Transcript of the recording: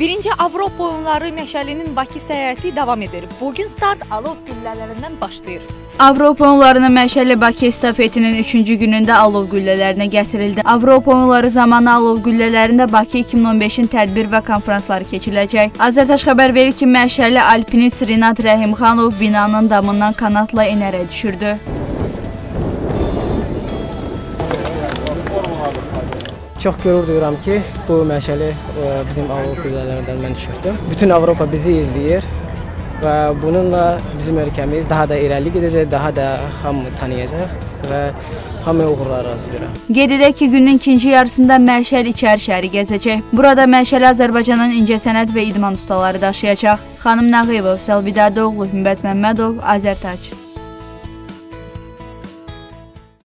Birinci Avropa oyunları Məşəlinin Bakı səyahəti davam edir. Bugün start alov güllələrindən başlayır. Avropa oyunlarının Məşəli Bakı estafetinin 3-cü günündə alov güllələrinə gətirildi. Avropa oyunları zamanı alov güllələrində Bakı 2015-in tədbir və konfransları keçiriləcək. Azərtaş xəbər verir ki, Məşəli alpinist Rinat Rəhimxanov binanın damından kanatla enərək düşürdü. Çox qürur duyuram ki, bu məşəli e, bizim Avropa qüvvələrindən mən düşürdüm. Bütün Avropa bizi izləyir və bununla bizim ölkəmiz daha da irəli gedəcək, daha da hamı tanıyacaq və hamıya uğurlar arzulayıram. Qeyd edək ki, günün ikinci yarısında Məşəl içəri şəhəri gəzəcək. Burada Məşəli Azərbaycanın incəsənət və idman ustaları daşıyacaq. Xanım Nağıyeva, Səlvidadoğlu, Hümbət Məmmədov, Azərtac.